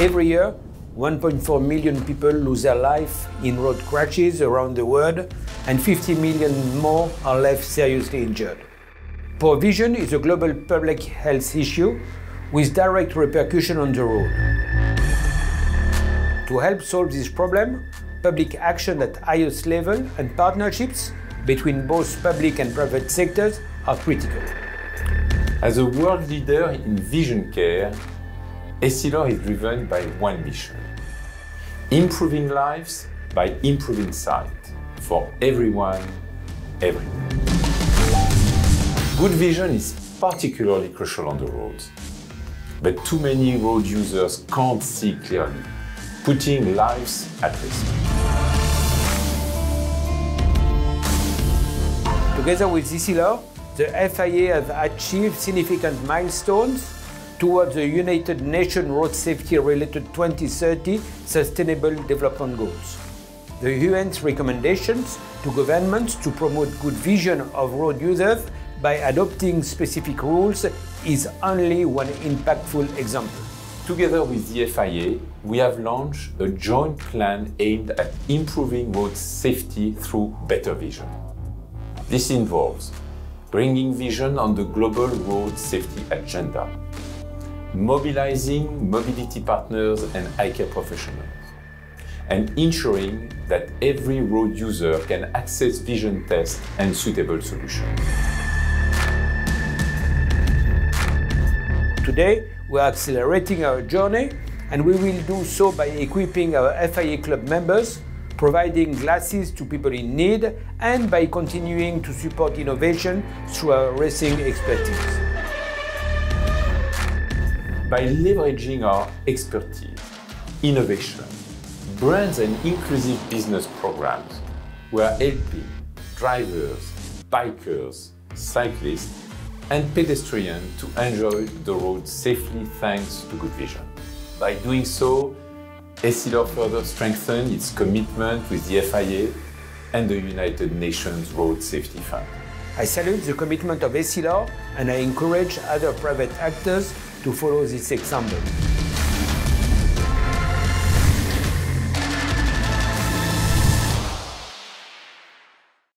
Every year, 1.4 million people lose their life in road crashes around the world, and 50 million more are left seriously injured. Poor vision is a global public health issue with direct repercussion on the road. To help solve this problem, public action at highest level and partnerships between both public and private sectors are critical. As a world leader in vision care, Essilor is driven by one mission improving lives by improving sight for everyone, everywhere. Good vision is particularly crucial on the roads, but too many road users can't see clearly, putting lives at risk. Together with Essilor, the FIA has achieved significant milestones towards the United Nations Road Safety related 2030 Sustainable Development Goals. The UN's recommendations to governments to promote good vision of road users by adopting specific rules is only one impactful example. Together with the FIA, we have launched a joint plan aimed at improving road safety through better vision. This involves bringing vision on the global road safety agenda, mobilizing mobility partners and eye care professionals, and ensuring that every road user can access vision tests and suitable solutions. Today, we are accelerating our journey, and we will do so by equipping our FIA club members, providing glasses to people in need, and by continuing to support innovation through our racing expertise by leveraging our expertise, innovation, brands and inclusive business programs, we are helping drivers, bikers, cyclists, and pedestrians to enjoy the road safely thanks to good vision. By doing so, Essilor further strengthens its commitment with the FIA and the United Nations Road Safety Fund. I salute the commitment of Essilor and I encourage other private actors to follow this example.